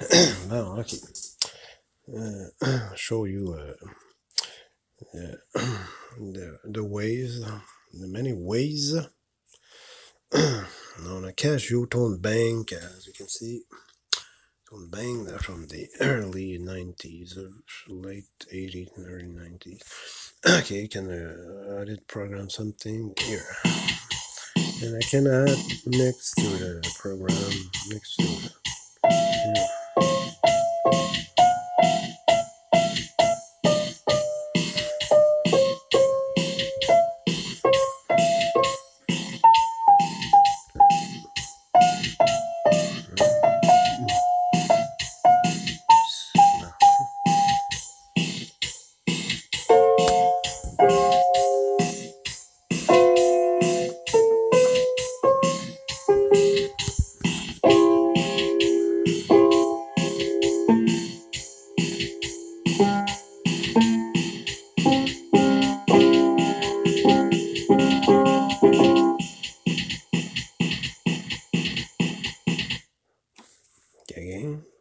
bon, ok. Uh, show you uh, the, the ways, the many ways on a Casio tone bank, as you can see. Tone bank from the early 90s, late 80s, early 90s. Okay, can uh, I did program something here. And I can add next to the program, next to. Peguem.